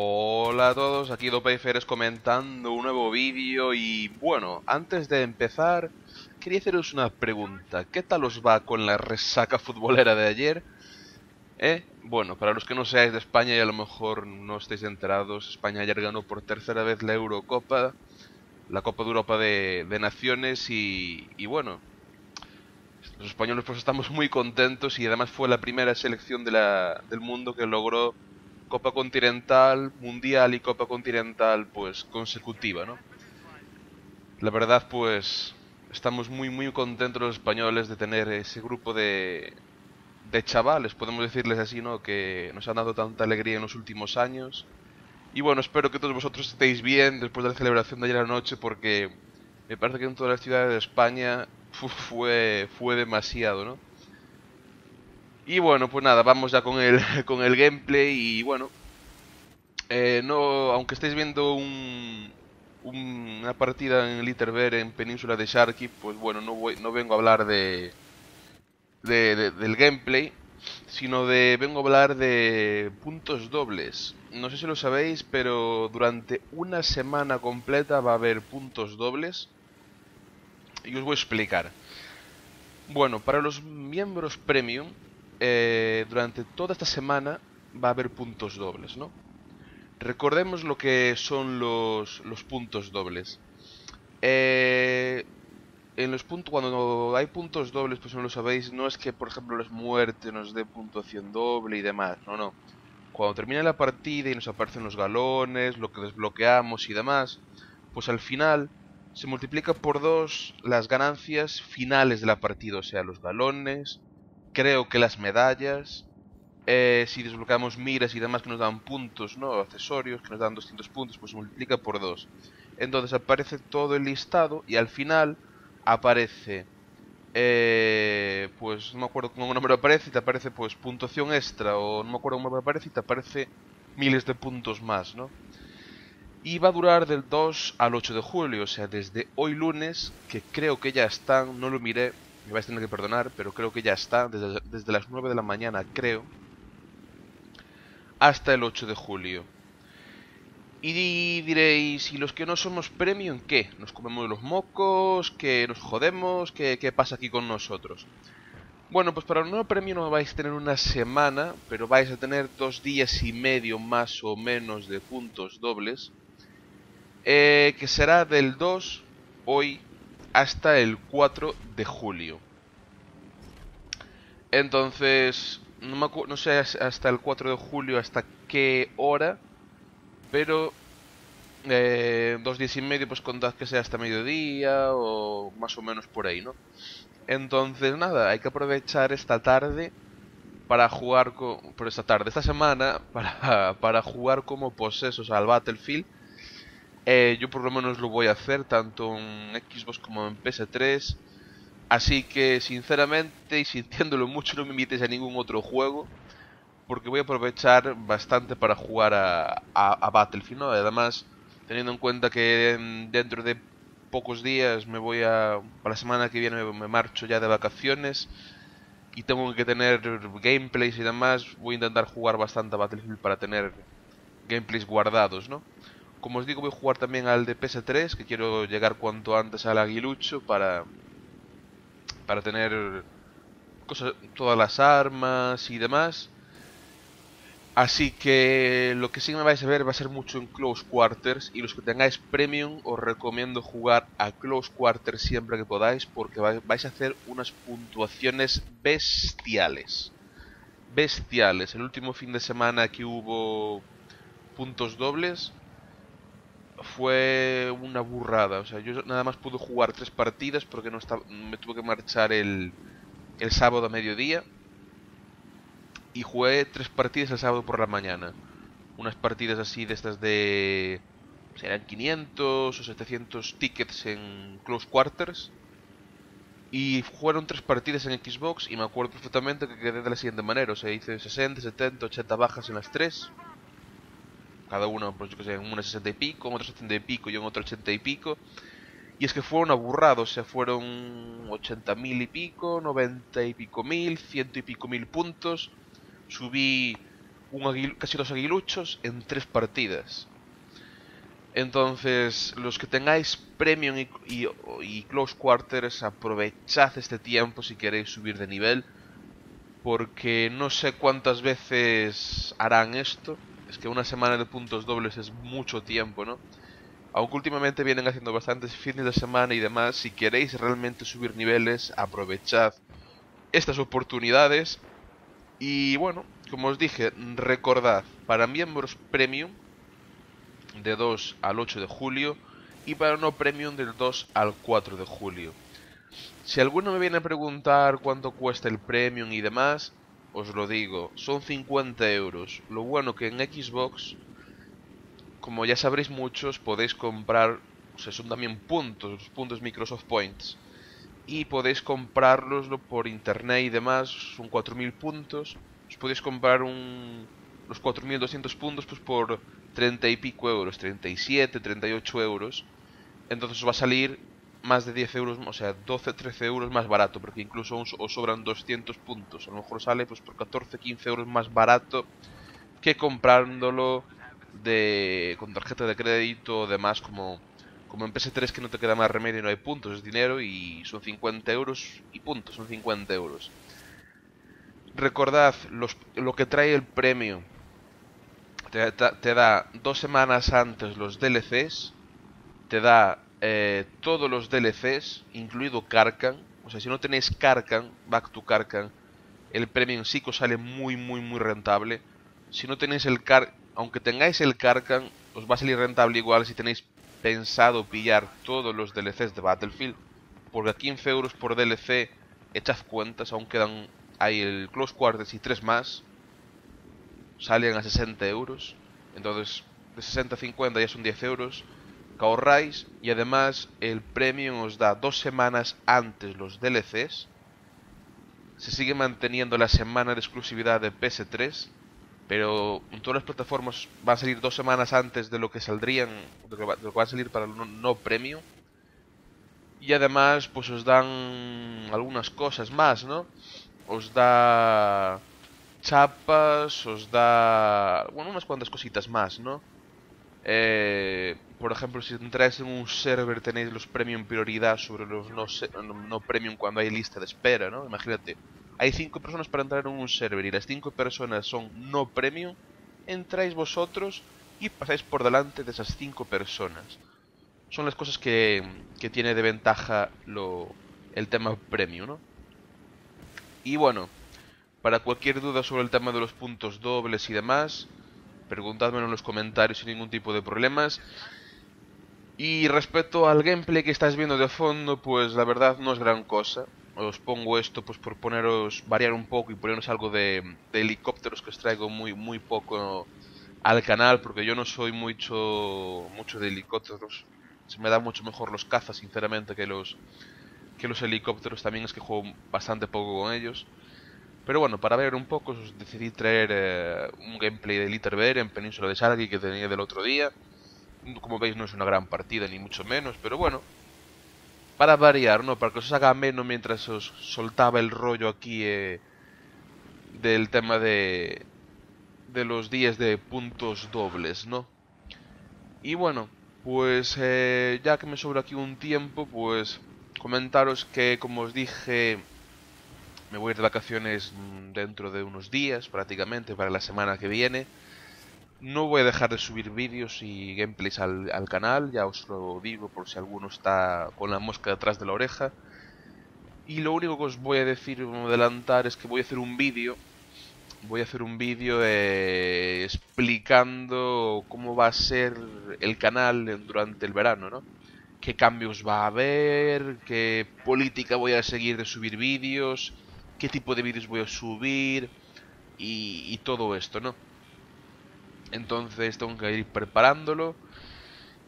Hola a todos, aquí Dopeferes comentando un nuevo vídeo y bueno, antes de empezar quería haceros una pregunta, ¿qué tal os va con la resaca futbolera de ayer? ¿Eh? Bueno, para los que no seáis de España y a lo mejor no estéis enterados, España ayer ganó por tercera vez la Eurocopa, la Copa de Europa de, Naciones y, y bueno, los españoles pues estamos muy contentos y además fue la primera selección de del mundo que logró Copa Continental, Mundial y Copa Continental pues consecutiva, ¿no? La verdad pues estamos muy muy contentos los españoles de tener ese grupo de, de chavales, podemos decirles así, ¿no? Que nos han dado tanta alegría en los últimos años. Y bueno, espero que todos vosotros estéis bien después de la celebración de ayer anoche porque me parece que en todas las ciudades de España fue, fue demasiado, ¿no? Y bueno, pues nada, vamos ya con el, con el gameplay y bueno, eh, no, aunque estéis viendo un, una partida en Literver en Península de Sharky, pues bueno, no, voy, no vengo a hablar de, de, del gameplay, sino de vengo a hablar de puntos dobles. No sé si lo sabéis, pero durante una semana completa va a haber puntos dobles y os voy a explicar. Bueno, para los miembros premium eh, durante toda esta semana va a haber puntos dobles, ¿no? Recordemos lo que son los, los puntos dobles. Eh, en los puntos, cuando hay puntos dobles, pues no lo sabéis, no es que, por ejemplo, las muertes nos den puntuación doble y demás, no, no. Cuando termina la partida y nos aparecen los galones, lo que desbloqueamos y demás, pues al final se multiplica por dos las ganancias finales de la partida, o sea, los galones, creo que las medallas, eh, si desbloqueamos miras y demás que nos dan puntos, ¿no? Accesorios que nos dan 200 puntos, pues se multiplica por 2. Entonces aparece todo el listado y al final aparece, eh, pues no me acuerdo cómo número aparece y te aparece pues puntuación extra o no me acuerdo cómo aparece y te aparece miles de puntos más, ¿no? Y va a durar del 2 al 8 de julio, o sea, desde hoy lunes, que creo que ya están, no lo miré, me vais a tener que perdonar, pero creo que ya está, desde, las 9 de la mañana, creo, hasta el 8 de julio. Y diréis, ¿y los que no somos premium qué? ¿Nos comemos los mocos? ¿Que nos jodemos? ¿Qué, ¿Qué, pasa aquí con nosotros? Bueno, pues para el no premium no vais a tener una semana, pero vais a tener dos días y medio más o menos de puntos dobles. Eh, que será del 2, hoy, hasta el 4 de julio. Entonces, no, no sé hasta el 4 de julio hasta qué hora, pero eh, dos días y medio, pues contad que sea hasta mediodía o más o menos por ahí, ¿no? Entonces, nada, hay que aprovechar esta tarde para jugar con... por esta tarde, esta semana, para, para jugar como posesos al Battlefield eh, yo por lo menos lo voy a hacer tanto en Xbox como en PS3. Así que sinceramente y sintiéndolo mucho no me invites a ningún otro juego. Porque voy a aprovechar bastante para jugar a, a, Battlefield. Además, teniendo en cuenta que dentro de pocos días me voy a... Para la semana que viene me marcho ya de vacaciones. Y tengo que tener gameplays y demás. Voy a intentar jugar bastante a Battlefield para tener gameplays guardados, ¿no? Como os digo, voy a jugar también al de PS3, que quiero llegar cuanto antes al aguilucho para, para tener cosas, todas las armas y demás. Así que lo que sí me vais a ver va a ser mucho en Close Quarters y los que tengáis Premium os recomiendo jugar a Close Quarters siempre que podáis porque vais a hacer unas puntuaciones bestiales. Bestiales. El último fin de semana que hubo puntos dobles fue una burrada. O sea, yo nada más pude jugar tres partidas porque no estaba, me tuve que marchar el, el sábado a mediodía. Y jugué tres partidas el sábado por la mañana. Unas partidas así de estas de... Serán 500 o 700 tickets en Close Quarters. Y fueron tres partidas en Xbox y me acuerdo perfectamente que quedé de la siguiente manera. O sea, hice 60, 70, 80 bajas en las tres cada uno, pues yo que sé, en una 60 y pico, en otra 70 y pico y en otra 80 y pico. Y es que fueron aburrados, o sea, fueron 80 mil y pico, 90 y pico mil, ciento y pico mil puntos. Subí un casi dos aguiluchos en tres partidas. Entonces, los que tengáis Premium y, Close Quarters, aprovechad este tiempo si queréis subir de nivel. Porque no sé cuántas veces harán esto. Es que una semana de puntos dobles es mucho tiempo, ¿no? Aunque últimamente vienen haciendo bastantes fines de semana y demás, si queréis realmente subir niveles, aprovechad estas oportunidades. Y bueno, como os dije, recordad, para miembros premium de 2 al 8 de julio y para no premium del 2 al 4 de julio. Si alguno me viene a preguntar cuánto cuesta el premium y demás, os lo digo, son 50 euros. Lo bueno que en Xbox, como ya sabréis muchos, podéis comprar, o sea, son también puntos, puntos Microsoft Points. Y podéis comprarlos por internet y demás, son 4.000 puntos os podéis comprar un, los 4.200 puntos pues por 30 y pico euros, 37, 38 euros. Entonces os va a salir más de 10 euros, o sea, 12, 13 euros más barato, porque incluso os, sobran 200 puntos. A lo mejor sale pues por 14, 15 euros más barato que comprándolo de con tarjeta de crédito o demás como como en PS3 que no te queda más remedio y no hay puntos, es dinero y son 50 euros y puntos, son 50 euros recordad lo que trae el premio. Te, da dos semanas antes los DLCs. Te da eh, todos los DLCs, incluido Karkan. O sea, si no tenéis Karkan, Back to Karkan, el premio en sí os sale muy, muy, muy rentable. Si no tenéis el Car... Aunque tengáis el Karkan, os va a salir rentable igual si tenéis pensado pillar todos los DLCs de Battlefield. Porque a 15 euros por DLC, echad cuentas, aún quedan hay el Close Quarters y tres más. Salen a 60 euros. Entonces, de 60 a 50 ya son 10 euros. Que ahorráis. Y además, el Premium os da dos semanas antes los DLCs. Se sigue manteniendo la semana de exclusividad de PS3. Pero en todas las plataformas va a salir dos semanas antes de lo que saldrían. De lo que va, a salir para el no, no Premium. Y además, pues os dan algunas cosas más, ¿no? os da chapas, os da... Bueno, unas cuantas cositas más, ¿no? Eh, por ejemplo, si entráis en un server tenéis los premium prioridad sobre los no, no, premium cuando hay lista de espera, ¿no? Imagínate, hay cinco personas para entrar en un server y las cinco personas son no premium, entráis vosotros y pasáis por delante de esas cinco personas. Son las cosas que, que tiene de ventaja lo, el tema premium, ¿no? Y bueno, para cualquier duda sobre el tema de los puntos dobles y demás, preguntadmelo en los comentarios sin ningún tipo de problemas. Y respecto al gameplay que estáis viendo de fondo, pues la verdad no es gran cosa. Os pongo esto pues por poneros, variar un poco y poneros algo de, helicópteros que os traigo muy, muy poco al canal, porque yo no soy mucho, mucho de helicópteros. Se me da mucho mejor los cazas, sinceramente, que los, que los helicópteros también es que juego bastante poco con ellos. Pero bueno, para ver un poco, decidí traer eh, un gameplay de Liter en Península de Sargi que tenía del otro día. Como veis no es una gran partida, ni mucho menos, pero bueno. Para variar, ¿no? Para que os haga menos mientras os soltaba el rollo aquí eh, del tema de, de los días de puntos dobles, ¿no? Y bueno, pues eh, ya que me sobra aquí un tiempo, pues comentaros que, como os dije, me voy a ir de vacaciones dentro de unos días, prácticamente, para la semana que viene. No voy a dejar de subir vídeos y gameplays al, canal, ya os lo digo por si alguno está con la mosca detrás de la oreja. Y lo único que os voy a decir, adelantar, es que voy a hacer un vídeo. Voy a hacer un vídeo eh, explicando cómo va a ser el canal durante el verano, ¿no? qué cambios va a haber, qué política voy a seguir de subir vídeos, qué tipo de vídeos voy a subir y, todo esto, ¿no? Entonces tengo que ir preparándolo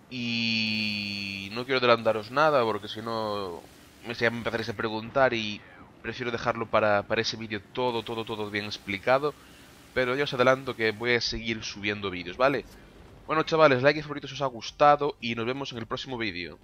y no quiero adelantaros nada porque si no me empezaréis a preguntar y prefiero dejarlo para, para ese vídeo todo, todo, todo bien explicado. Pero ya os adelanto que voy a seguir subiendo vídeos, ¿vale? Bueno chavales, like y favorito si os ha gustado y nos vemos en el próximo vídeo.